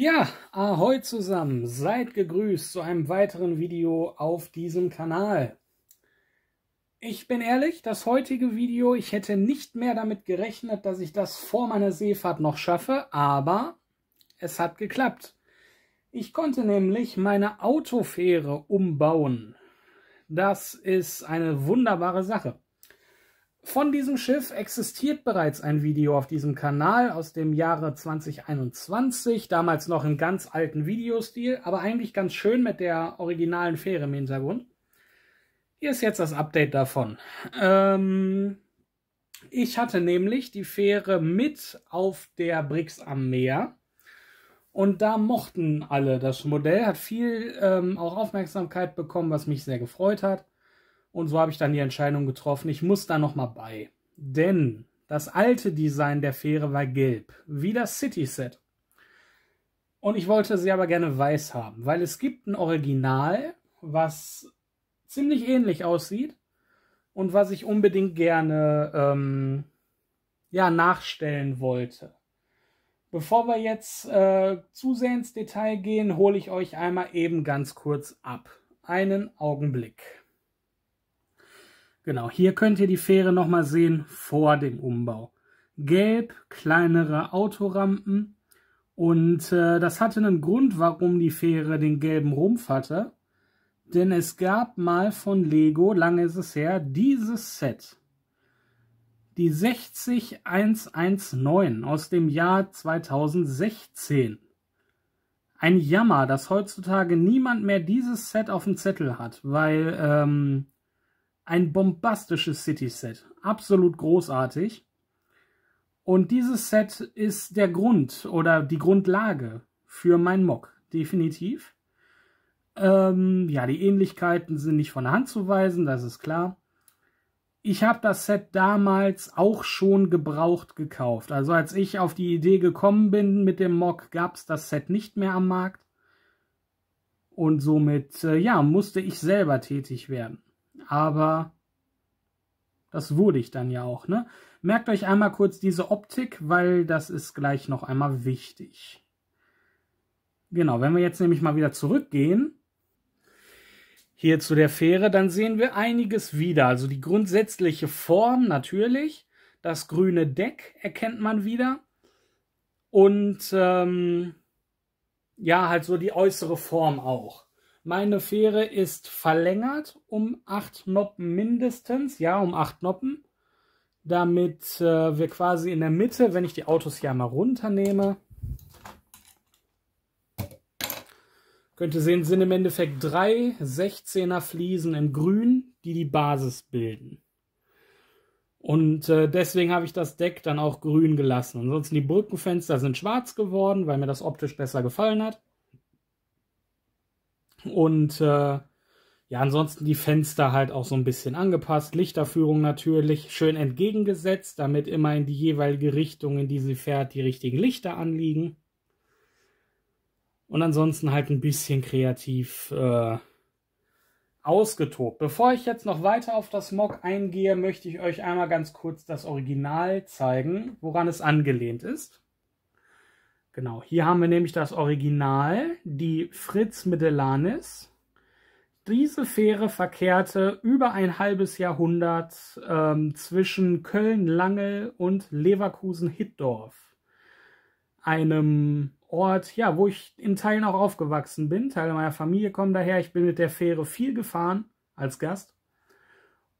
Ja, ahoi zusammen, seid gegrüßt zu einem weiteren Video auf diesem Kanal. Ich bin ehrlich, das heutige Video, ich hätte nicht mehr damit gerechnet, dass ich das vor meiner Seefahrt noch schaffe, aber es hat geklappt. Ich konnte nämlich meine Autofähre umbauen. Das ist eine wunderbare Sache. Von diesem Schiff existiert bereits ein Video auf diesem Kanal aus dem Jahre 2021, damals noch im ganz alten Videostil, aber eigentlich ganz schön mit der originalen Fähre im Hintergrund. Hier ist jetzt das Update davon. Ähm, ich hatte nämlich die Fähre mit auf der Brix am Meer und da mochten alle das Modell, hat viel ähm, auch Aufmerksamkeit bekommen, was mich sehr gefreut hat. Und so habe ich dann die Entscheidung getroffen, ich muss da nochmal bei. Denn das alte Design der Fähre war gelb, wie das City Set. Und ich wollte sie aber gerne weiß haben, weil es gibt ein Original, was ziemlich ähnlich aussieht und was ich unbedingt gerne ähm, ja, nachstellen wollte. Bevor wir jetzt äh, zu sehr ins Detail gehen, hole ich euch einmal eben ganz kurz ab. Einen Augenblick. Genau, hier könnt ihr die Fähre nochmal sehen vor dem Umbau. Gelb, kleinere Autorampen und äh, das hatte einen Grund, warum die Fähre den gelben Rumpf hatte. Denn es gab mal von Lego, lange ist es her, dieses Set. Die 60119 aus dem Jahr 2016. Ein Jammer, dass heutzutage niemand mehr dieses Set auf dem Zettel hat, weil ähm, ein bombastisches City-Set. Absolut großartig. Und dieses Set ist der Grund oder die Grundlage für mein Mock. Definitiv. Ähm, ja, die Ähnlichkeiten sind nicht von der Hand zu weisen, das ist klar. Ich habe das Set damals auch schon gebraucht gekauft. Also als ich auf die Idee gekommen bin mit dem Mock, gab es das Set nicht mehr am Markt. Und somit, äh, ja, musste ich selber tätig werden aber das wurde ich dann ja auch, ne? Merkt euch einmal kurz diese Optik, weil das ist gleich noch einmal wichtig. Genau, wenn wir jetzt nämlich mal wieder zurückgehen, hier zu der Fähre, dann sehen wir einiges wieder. Also die grundsätzliche Form natürlich, das grüne Deck erkennt man wieder und ähm, ja, halt so die äußere Form auch. Meine Fähre ist verlängert um 8 Noppen mindestens, ja, um 8 Noppen. Damit äh, wir quasi in der Mitte, wenn ich die Autos hier einmal runternehme, könnt ihr sehen, sind im Endeffekt drei 16er Fliesen in grün, die die Basis bilden. Und äh, deswegen habe ich das Deck dann auch grün gelassen. Ansonsten die Brückenfenster sind schwarz geworden, weil mir das optisch besser gefallen hat. Und äh, ja, ansonsten die Fenster halt auch so ein bisschen angepasst. Lichterführung natürlich schön entgegengesetzt, damit immer in die jeweilige Richtung, in die sie fährt, die richtigen Lichter anliegen. Und ansonsten halt ein bisschen kreativ äh, ausgetobt. Bevor ich jetzt noch weiter auf das Mock eingehe, möchte ich euch einmal ganz kurz das Original zeigen, woran es angelehnt ist. Genau, hier haben wir nämlich das Original, die Fritz Medelanis. Diese Fähre verkehrte über ein halbes Jahrhundert ähm, zwischen Köln-Langel und Leverkusen-Hittdorf. Einem Ort, ja, wo ich in Teilen auch aufgewachsen bin. Teile meiner Familie kommen daher. Ich bin mit der Fähre viel gefahren als Gast.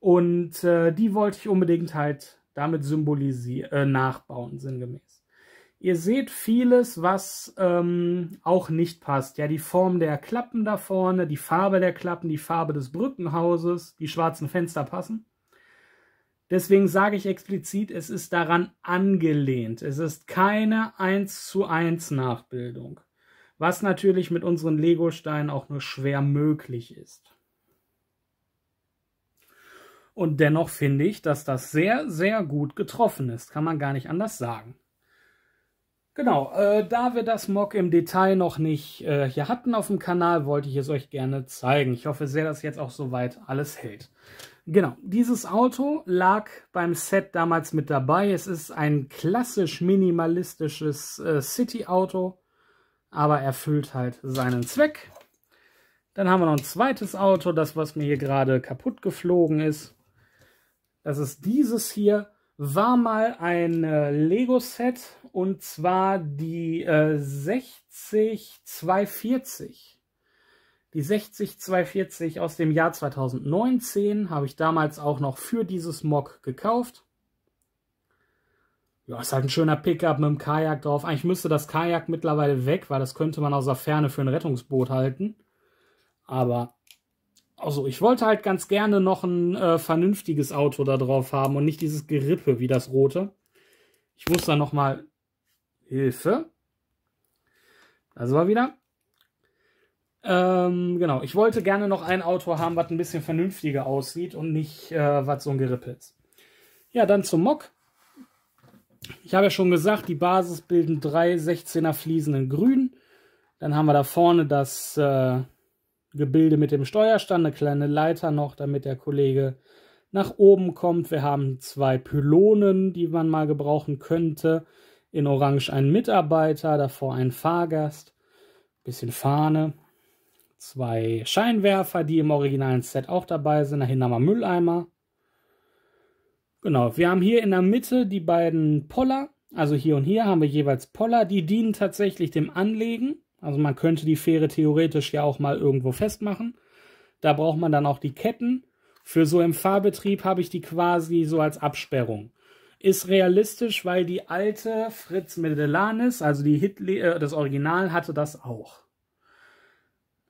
Und äh, die wollte ich unbedingt halt damit symbolisieren, äh, nachbauen, sinngemäß. Ihr seht vieles, was ähm, auch nicht passt. Ja, die Form der Klappen da vorne, die Farbe der Klappen, die Farbe des Brückenhauses, die schwarzen Fenster passen. Deswegen sage ich explizit, es ist daran angelehnt. Es ist keine 1 zu 1 Nachbildung. Was natürlich mit unseren Lego-Steinen auch nur schwer möglich ist. Und dennoch finde ich, dass das sehr, sehr gut getroffen ist. Kann man gar nicht anders sagen. Genau, äh, da wir das Mock im Detail noch nicht äh, hier hatten auf dem Kanal, wollte ich es euch gerne zeigen. Ich hoffe sehr, dass jetzt auch soweit alles hält. Genau, dieses Auto lag beim Set damals mit dabei. Es ist ein klassisch minimalistisches äh, City-Auto. aber erfüllt halt seinen Zweck. Dann haben wir noch ein zweites Auto, das was mir hier gerade kaputt geflogen ist. Das ist dieses hier. War mal ein äh, Lego-Set und zwar die äh, 60240. Die 60240 aus dem Jahr 2019 habe ich damals auch noch für dieses Mock gekauft. Ja, ist halt ein schöner Pickup mit dem Kajak drauf. Eigentlich müsste das Kajak mittlerweile weg, weil das könnte man aus der Ferne für ein Rettungsboot halten. Aber also ich wollte halt ganz gerne noch ein äh, vernünftiges Auto da drauf haben und nicht dieses Gerippe wie das rote. Ich muss da nochmal Hilfe. Das war wieder. Ähm, genau, ich wollte gerne noch ein Auto haben, was ein bisschen vernünftiger aussieht und nicht, äh, was so ein Gerippe ist. Ja, dann zum Mock. Ich habe ja schon gesagt, die Basis bilden drei 16er Fliesen in grün. Dann haben wir da vorne das äh, Gebilde mit dem Steuerstand, eine kleine Leiter noch, damit der Kollege nach oben kommt. Wir haben zwei Pylonen, die man mal gebrauchen könnte. In Orange ein Mitarbeiter, davor ein Fahrgast, bisschen Fahne, zwei Scheinwerfer, die im originalen Set auch dabei sind. Dahinter haben wir Mülleimer. Genau, wir haben hier in der Mitte die beiden Poller. Also hier und hier haben wir jeweils Poller. Die dienen tatsächlich dem Anlegen. Also man könnte die Fähre theoretisch ja auch mal irgendwo festmachen. Da braucht man dann auch die Ketten. Für so im Fahrbetrieb habe ich die quasi so als Absperrung. Ist realistisch, weil die alte Fritz Medelanis, also die Hitler, äh, das Original, hatte das auch.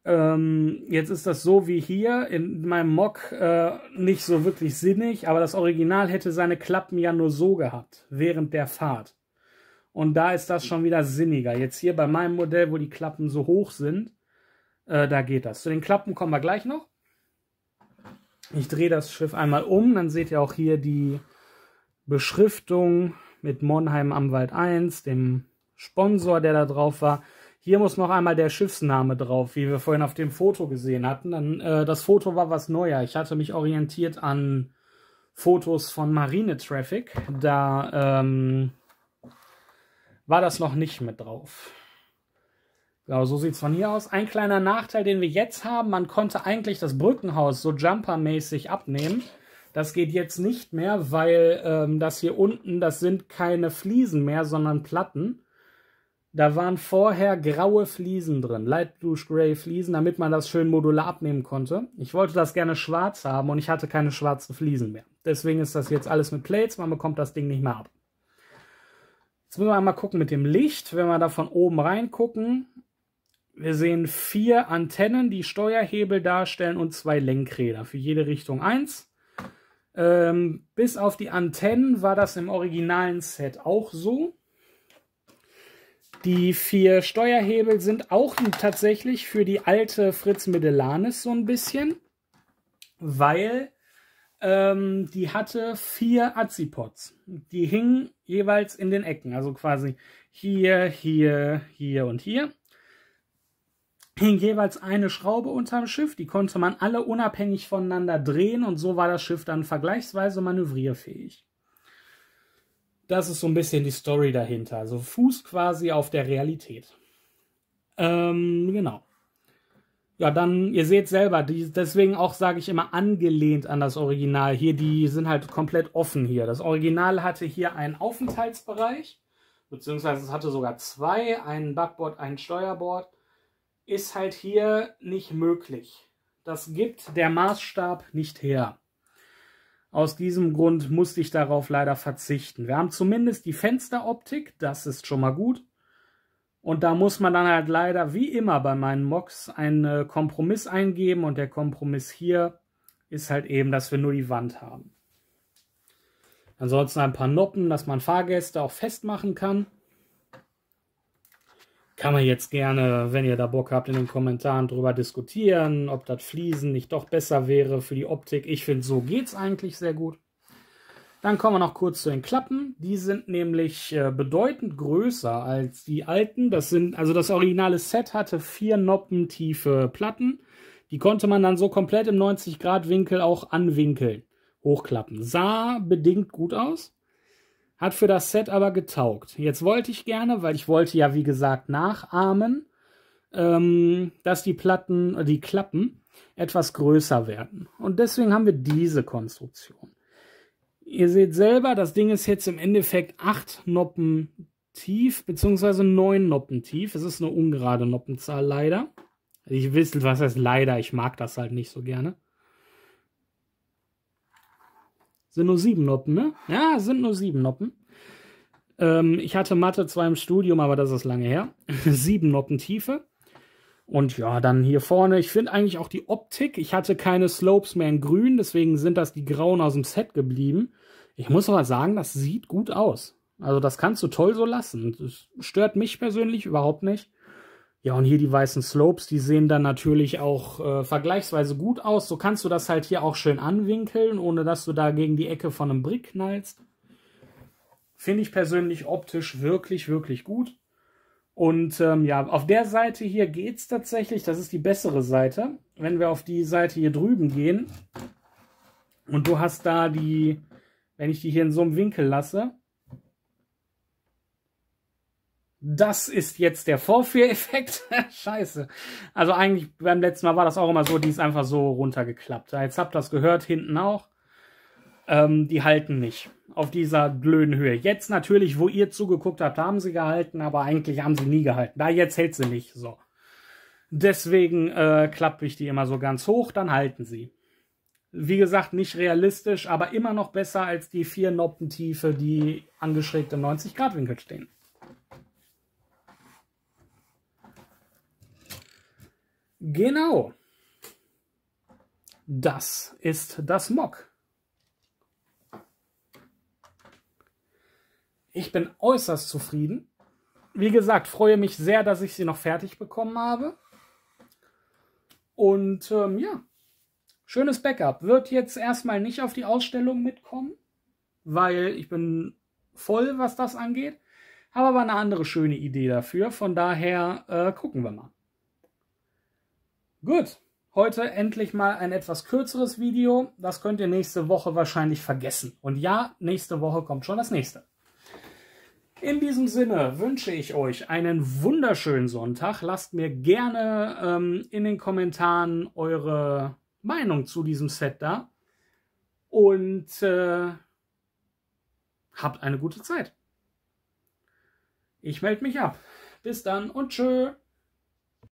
Ähm, jetzt ist das so wie hier in meinem Mock äh, nicht so wirklich sinnig, aber das Original hätte seine Klappen ja nur so gehabt, während der Fahrt. Und da ist das schon wieder sinniger. Jetzt hier bei meinem Modell, wo die Klappen so hoch sind, äh, da geht das. Zu den Klappen kommen wir gleich noch. Ich drehe das Schiff einmal um, dann seht ihr auch hier die Beschriftung mit Monheim am Wald 1, dem Sponsor, der da drauf war. Hier muss noch einmal der Schiffsname drauf, wie wir vorhin auf dem Foto gesehen hatten. Dann, äh, das Foto war was neuer. Ich hatte mich orientiert an Fotos von Marine Traffic. Da ähm, war das noch nicht mit drauf. Genau, so sieht es von hier aus. Ein kleiner Nachteil, den wir jetzt haben, man konnte eigentlich das Brückenhaus so jumpermäßig abnehmen. Das geht jetzt nicht mehr, weil ähm, das hier unten, das sind keine Fliesen mehr, sondern Platten. Da waren vorher graue Fliesen drin, Light Blue Gray Fliesen, damit man das schön modular abnehmen konnte. Ich wollte das gerne schwarz haben und ich hatte keine schwarzen Fliesen mehr. Deswegen ist das jetzt alles mit Plates, man bekommt das Ding nicht mehr ab. Jetzt müssen wir einmal gucken mit dem Licht. Wenn wir da von oben reingucken, wir sehen vier Antennen, die Steuerhebel darstellen und zwei Lenkräder. Für jede Richtung eins. Ähm, bis auf die Antennen war das im originalen Set auch so. Die vier Steuerhebel sind auch tatsächlich für die alte Fritz Medelanis so ein bisschen, weil ähm, die hatte vier Azipods. Die hingen jeweils in den Ecken, also quasi hier, hier, hier und hier. Hing jeweils eine Schraube unterm Schiff, die konnte man alle unabhängig voneinander drehen und so war das Schiff dann vergleichsweise manövrierfähig. Das ist so ein bisschen die Story dahinter, also Fuß quasi auf der Realität. Ähm, genau. Ja, dann, ihr seht selber, die, deswegen auch sage ich immer angelehnt an das Original. Hier, die sind halt komplett offen hier. Das Original hatte hier einen Aufenthaltsbereich, beziehungsweise es hatte sogar zwei, einen Backboard, einen Steuerbord. Ist halt hier nicht möglich. Das gibt der Maßstab nicht her. Aus diesem Grund musste ich darauf leider verzichten. Wir haben zumindest die Fensteroptik, das ist schon mal gut. Und da muss man dann halt leider, wie immer bei meinen Mocks, einen Kompromiss eingeben. Und der Kompromiss hier ist halt eben, dass wir nur die Wand haben. Ansonsten ein paar Noppen, dass man Fahrgäste auch festmachen kann. Kann man jetzt gerne, wenn ihr da Bock habt, in den Kommentaren drüber diskutieren, ob das Fliesen nicht doch besser wäre für die Optik. Ich finde, so geht es eigentlich sehr gut. Dann kommen wir noch kurz zu den Klappen. Die sind nämlich äh, bedeutend größer als die alten. Das sind, also das originale Set hatte vier Noppen tiefe Platten. Die konnte man dann so komplett im 90-Grad-Winkel auch anwinkeln, hochklappen. Sah bedingt gut aus, hat für das Set aber getaugt. Jetzt wollte ich gerne, weil ich wollte ja wie gesagt nachahmen, ähm, dass die Platten, die Klappen etwas größer werden. Und deswegen haben wir diese Konstruktion. Ihr seht selber, das Ding ist jetzt im Endeffekt 8 Noppen tief, beziehungsweise 9 Noppen tief. Es ist eine ungerade Noppenzahl leider. Ich wisst, was heißt leider, ich mag das halt nicht so gerne. Sind nur sieben Noppen, ne? Ja, sind nur sieben Noppen. Ähm, ich hatte Mathe zwar im Studium, aber das ist lange her. sieben Noppen Tiefe. Und ja, dann hier vorne, ich finde eigentlich auch die Optik. Ich hatte keine Slopes mehr in grün, deswegen sind das die grauen aus dem Set geblieben. Ich muss aber sagen, das sieht gut aus. Also das kannst du toll so lassen. Das stört mich persönlich überhaupt nicht. Ja, und hier die weißen Slopes, die sehen dann natürlich auch äh, vergleichsweise gut aus. So kannst du das halt hier auch schön anwinkeln, ohne dass du da gegen die Ecke von einem Brick knallst. Finde ich persönlich optisch wirklich, wirklich gut. Und ähm, ja, auf der Seite hier geht es tatsächlich, das ist die bessere Seite. Wenn wir auf die Seite hier drüben gehen und du hast da die, wenn ich die hier in so einem Winkel lasse, das ist jetzt der Vorführeffekt. Scheiße. Also eigentlich beim letzten Mal war das auch immer so, die ist einfach so runtergeklappt. Jetzt habt ihr das gehört, hinten auch. Ähm, die halten nicht auf dieser blöden Höhe. Jetzt natürlich, wo ihr zugeguckt habt, haben sie gehalten, aber eigentlich haben sie nie gehalten. Da jetzt hält sie nicht so. Deswegen äh, klappe ich die immer so ganz hoch, dann halten sie. Wie gesagt, nicht realistisch, aber immer noch besser als die vier Noppentiefe, die angeschrägt im 90-Grad-Winkel stehen. Genau. Das ist das Mock. Ich bin äußerst zufrieden. Wie gesagt, freue mich sehr, dass ich sie noch fertig bekommen habe. Und ähm, ja, schönes Backup. Wird jetzt erstmal nicht auf die Ausstellung mitkommen, weil ich bin voll, was das angeht. Habe aber eine andere schöne Idee dafür. Von daher äh, gucken wir mal. Gut, heute endlich mal ein etwas kürzeres Video. Das könnt ihr nächste Woche wahrscheinlich vergessen. Und ja, nächste Woche kommt schon das nächste. In diesem Sinne wünsche ich euch einen wunderschönen Sonntag. Lasst mir gerne ähm, in den Kommentaren eure Meinung zu diesem Set da. Und äh, habt eine gute Zeit. Ich melde mich ab. Bis dann und tschö.